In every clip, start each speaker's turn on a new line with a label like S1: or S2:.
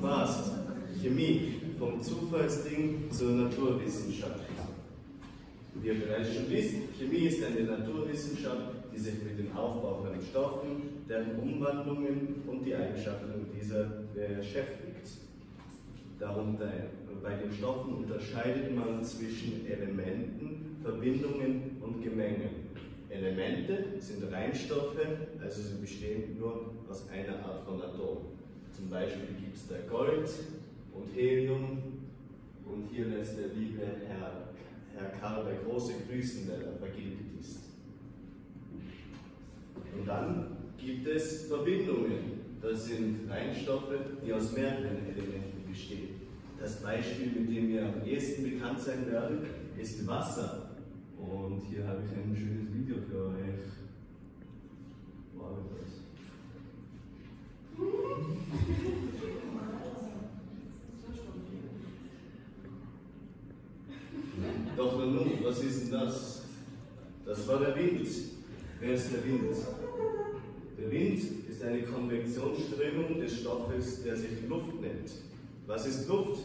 S1: passt. Chemie, vom Zufallsding zur Naturwissenschaft. Wie ihr bereits schon wisst, Chemie ist eine Naturwissenschaft, die sich mit dem Aufbau von Stoffen, deren Umwandlungen und die Eigenschaften dieser beschäftigt. Darunter bei den Stoffen unterscheidet man zwischen Elementen, Verbindungen und Gemengen. Elemente sind Reinstoffe, also sie bestehen nur aus einer Art von Atom. Zum Beispiel gibt es da Gold und Helium und hier lässt der liebe Herr, Herr Karl bei große grüßen, der da vergildet ist. Und dann gibt es Verbindungen. Das sind Reinstoffe, die aus mehreren Elementen bestehen. Das Beispiel, mit dem wir am ehesten bekannt sein werden, ist Wasser. Und hier habe ich ein schönes Video für euch. Wow, das. Doch nun, was ist denn das? Das war der Wind. Wer ist der Wind? Der Wind ist eine Konvektionsströmung des Stoffes, der sich Luft nennt. Was ist Luft?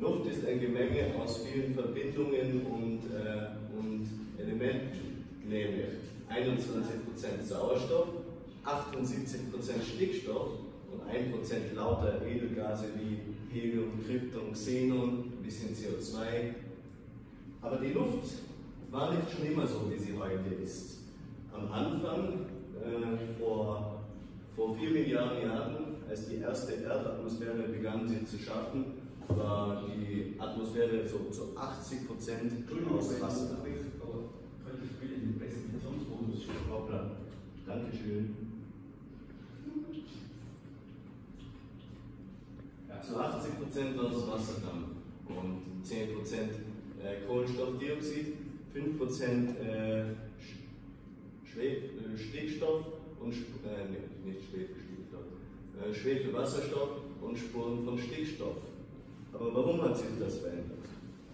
S1: Luft ist ein Gemenge aus vielen Verbindungen und, äh, und Elementen, nämlich 21% Sauerstoff, 78% Stickstoff 1% lauter Edelgase wie Helium, Krypton, Xenon, ein bisschen CO2. Aber die Luft war nicht schon immer so, wie sie heute ist. Am Anfang, äh, vor, vor 4 Milliarden Jahren, als die erste Erdatmosphäre begann, sie zu schaffen, war die Atmosphäre so zu 80% aus Wasser. 80 aus Wasserdampf und 10% äh, Kohlenstoffdioxid, 5 äh, Schwef äh, Stickstoff und äh, nicht Schwefelstickstoff, Schwefelwasserstoff und Spuren von Stickstoff. Aber warum hat sich das verändert?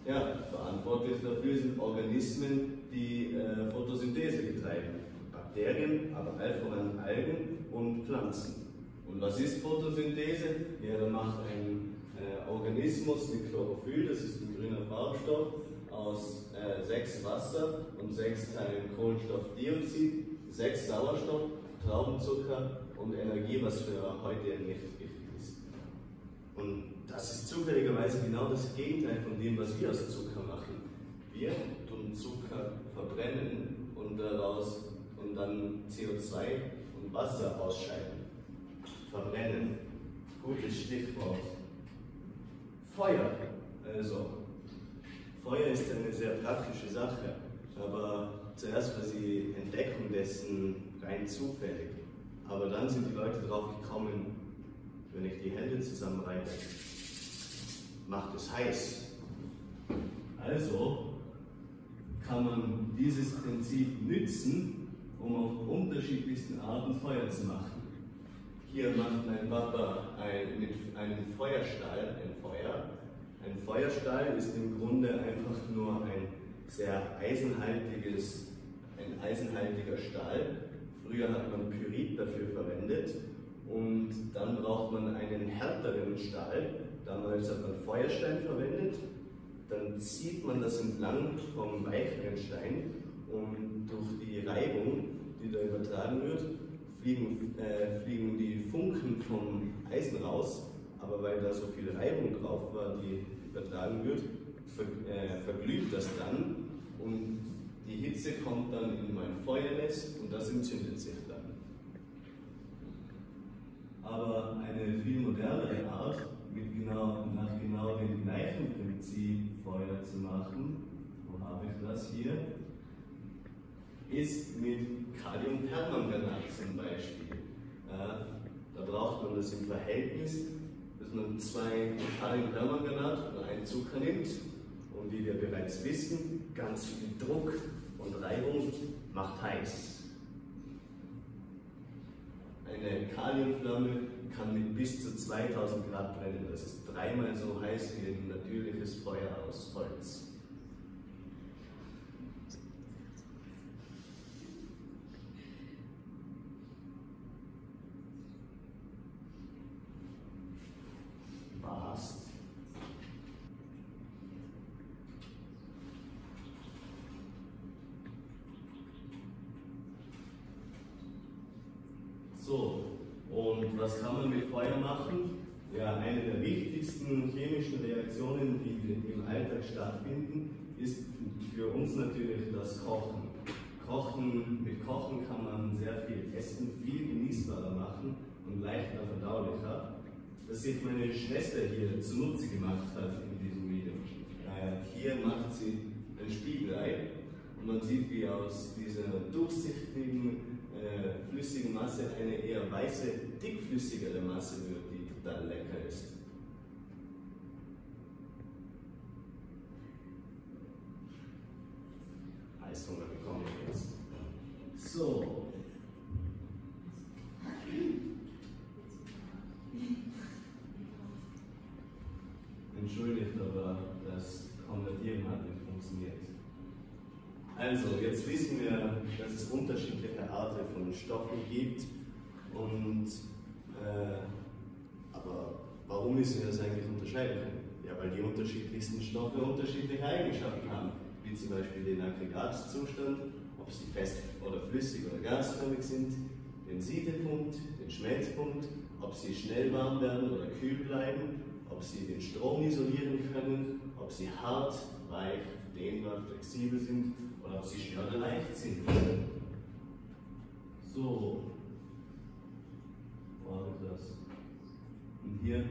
S1: Ja, verantwortlich dafür sind Organismen, die äh, Photosynthese betreiben. Bakterien, aber voran Algen und Pflanzen. Und was ist Photosynthese? Ja, da macht ein äh, Organismus mit Chlorophyll, das ist ein grüner Farbstoff, aus äh, sechs Wasser und sechs Teilen Kohlenstoffdioxid, sechs Sauerstoff, Traubenzucker und Energie, was für heute nicht wichtig ist. Und das ist zufälligerweise genau das Gegenteil von dem, was wir aus Zucker machen. Wir tun Zucker verbrennen und daraus und dann CO2 und Wasser ausscheiden. Verbrennen. Gutes Stichwort. Feuer. Also, Feuer ist eine sehr praktische Sache, aber zuerst war die Entdeckung dessen rein zufällig. Aber dann sind die Leute drauf gekommen, wenn ich die Hände zusammenreibe, macht es heiß. Also kann man dieses Prinzip nützen, um auf unterschiedlichsten Arten Feuer zu machen. Hier macht mein Papa ein, mit einem Feuerstahl ein Feuer. Ein Feuerstahl ist im Grunde einfach nur ein sehr eisenhaltiges, ein eisenhaltiger Stahl. Früher hat man Pyrit dafür verwendet und dann braucht man einen härteren Stahl. Damals hat man Feuerstein verwendet. Dann zieht man das entlang vom weicheren Stein und durch die Reibung, die da übertragen wird, fliegen, äh, fliegen die Funken vom Eisen raus. Aber weil da so viel Reibung drauf war, die übertragen wird, ver, äh, verglüht das dann und die Hitze kommt dann in mein Feuernest und das entzündet sich dann aber eine viel modernere Art, mit genau, nach genau dem gleichen Prinzip Feuer zu machen, wo habe ich das hier, ist mit Kaliumpermanganat zum Beispiel. Ja, da braucht man das im Verhältnis, dass man zwei Kaliumpermanganat oder einen Zucker nimmt und wie wir bereits wissen, ganz viel Druck und Reibung macht heiß. Eine Kaliumflamme kann mit bis zu 2000 Grad brennen. Das ist dreimal so heiß wie ein natürliches Feuer aus Holz. So, und was kann man mit Feuer machen? Ja, eine der wichtigsten chemischen Reaktionen, die im Alltag stattfinden, ist für uns natürlich das Kochen. Kochen, mit Kochen kann man sehr viel Essen viel genießbarer machen und leichter verdaulicher. Das sich meine Schwester hier zunutze gemacht hat in diesem Video. Hier macht sie ein Spiegelei und man sieht, wie aus dieser durchsichtigen, äh, flüssigen Masse eine eher weiße, dickflüssigere Masse wird, die total lecker ist. Heißhunger bekommen wir jetzt. So. Entschuldigt, aber das Konvertieren hat nicht funktioniert. Also, jetzt wissen wir, dass es unterschiedliche Arten von Stoffen gibt. Und, äh, aber warum müssen wir das eigentlich unterscheiden können? Ja, weil die unterschiedlichsten Stoffe unterschiedliche Eigenschaften haben, wie zum Beispiel den Aggregatzustand, ob sie fest oder flüssig oder gasförmig sind, den Siedepunkt, den Schmelzpunkt, ob sie schnell warm werden oder kühl bleiben, ob sie den Strom isolieren können, ob sie hart, weich, dehnbar, flexibel sind oder ob sie schwer oder leicht sind. So, ich das? Und hier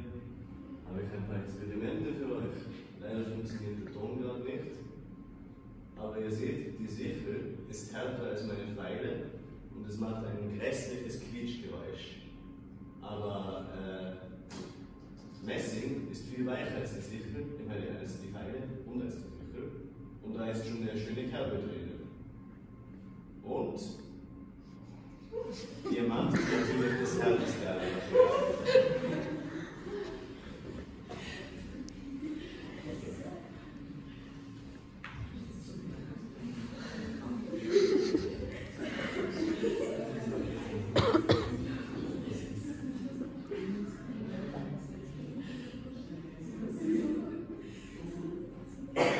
S1: habe ich ein paar Experimente für euch. Leider funktioniert der Ton gerade nicht. Aber ihr seht, die Sichel ist härter als meine Pfeile und es macht ein grässliches Quietschgeräusch. Aber äh, Messing ist viel weicher als die Sichel, ich meine als die Pfeile und als die Sichel. Und da ist schon eine schöne Kerbe drin. Und Diamant ist natürlich das härteste aller Materialien.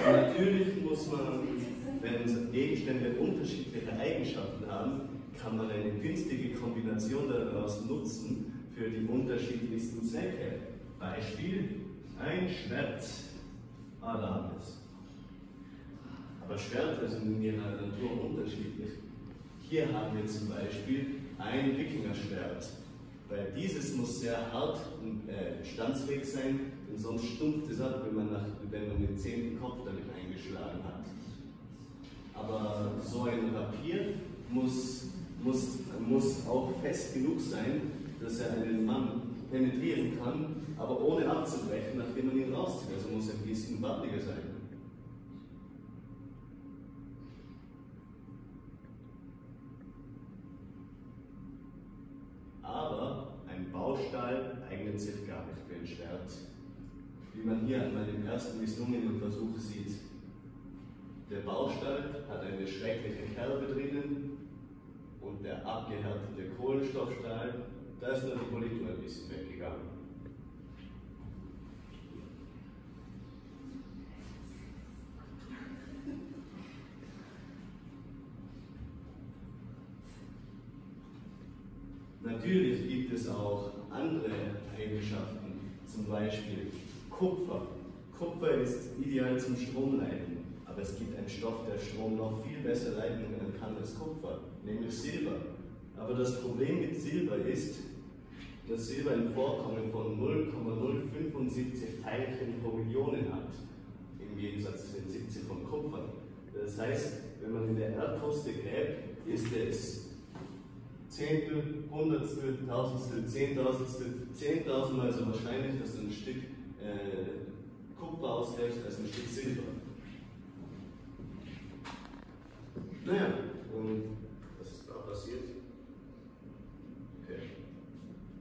S1: Natürlich muss man, wenn Gegenstände unterschiedliche Eigenschaften haben, kann man eine günstige Kombination daraus nutzen für die unterschiedlichsten Zwecke. Beispiel, ein Schwert. Es. Aber Schwerter sind in ihrer Natur unterschiedlich. Hier haben wir zum Beispiel ein Wikingerschwert. Weil dieses muss sehr hart und äh, standsfähig sein, denn sonst stumpft es ab, wenn man, nach, wenn man den zehnten Kopf damit eingeschlagen hat. Aber so ein Rapier muss, muss, muss auch fest genug sein, dass er einen Mann penetrieren kann, aber ohne abzubrechen, nachdem man ihn rauszieht. Also muss er ein bisschen wabbeliger sein. Aber ein Baustahl eignet sich gar nicht für ein Schwert. Wie man hier an meinem ersten misslungenen Versuch sieht. Der Baustahl hat eine schreckliche Kerbe drinnen der abgehärtete Kohlenstoffstahl, da ist nur die Politur ein bisschen weggegangen. Natürlich gibt es auch andere Eigenschaften, zum Beispiel Kupfer. Kupfer ist ideal zum Stromleiten, aber es gibt einen Stoff, der Strom noch viel besser leiten kann als Kupfer, nämlich Silber. Aber das Problem mit Silber ist, dass Silber ein Vorkommen von 0,075 Teilchen pro Millionen hat, im Gegensatz zu den 70 von Kupfer. Das heißt, wenn man in der Erdkruste gräbt, ist es Zehntel, Hundertstel, Tausendstel, Zehntausendstel, zehntausendmal so wahrscheinlich, dass du ein Stück äh, Kupfer ausgleichst als ein Stück Silber. Naja, und was ist da passiert? Okay.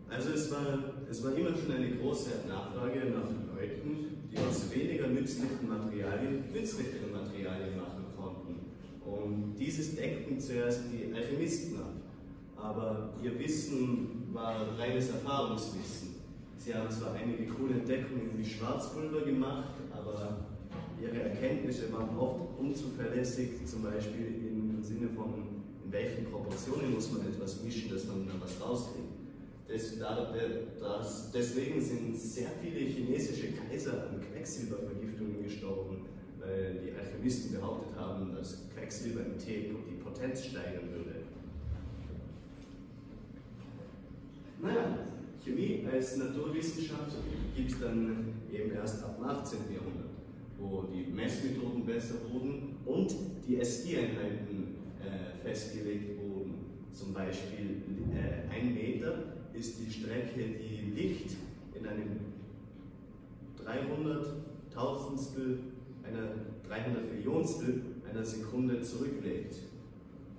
S1: Also es war, es war immer schon eine große Nachfrage nach Leuten, die aus weniger nützlichen Materialien nützlichere Materialien machen konnten. Und dieses deckten zuerst die Alchemisten ab aber ihr Wissen war reines Erfahrungswissen. Sie haben zwar einige coole Entdeckungen wie Schwarzpulver gemacht, aber ihre Erkenntnisse waren oft unzuverlässig, zum Beispiel im Sinne von, in welchen Proportionen muss man etwas mischen, dass man dann was rauskriegt. Das, das, deswegen sind sehr viele chinesische Kaiser an Quecksilbervergiftungen gestorben, weil die Alchemisten behauptet haben, dass Quecksilber im Tee die Potenz steigern würde. Naja, Chemie als Naturwissenschaft gibt es dann eben erst ab dem 18. Jahrhundert, Besser wurden und die SI-Einheiten äh, festgelegt wurden. Zum Beispiel äh, ein Meter ist die Strecke, die Licht in einem 300 Tausendstel einer 300 Millionstel einer Sekunde zurücklegt.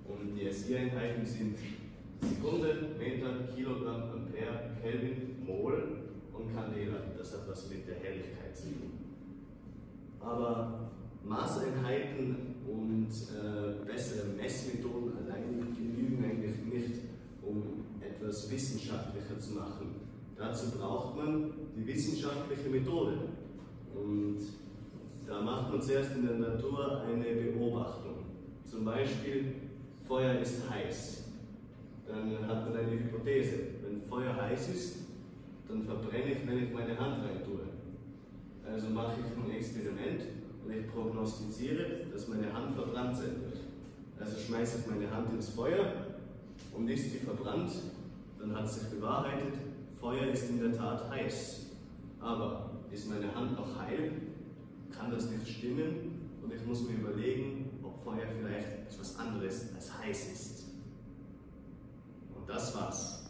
S1: Und die SI-Einheiten sind Sekunde, Meter, Kilogramm, Ampere, Kelvin, Mol und Candela. Das hat was mit der Helligkeit zu tun. Aber Maßeinheiten und äh, bessere Messmethoden allein genügen eigentlich nicht, um etwas wissenschaftlicher zu machen. Dazu braucht man die wissenschaftliche Methode. Und da macht man zuerst in der Natur eine Beobachtung. Zum Beispiel, Feuer ist heiß dann hat man eine Hypothese. Wenn Feuer heiß ist, dann verbrenne ich, wenn ich meine Hand rein tue. Also mache ich ein Experiment und ich prognostiziere, dass meine Hand verbrannt sein wird. Also schmeiße ich meine Hand ins Feuer und ist sie verbrannt, dann hat sich bewahrheitet, Feuer ist in der Tat heiß. Aber ist meine Hand noch heil? Kann das nicht stimmen? Und ich muss mir überlegen, ob Feuer vielleicht etwas anderes als heiß ist. Das war's.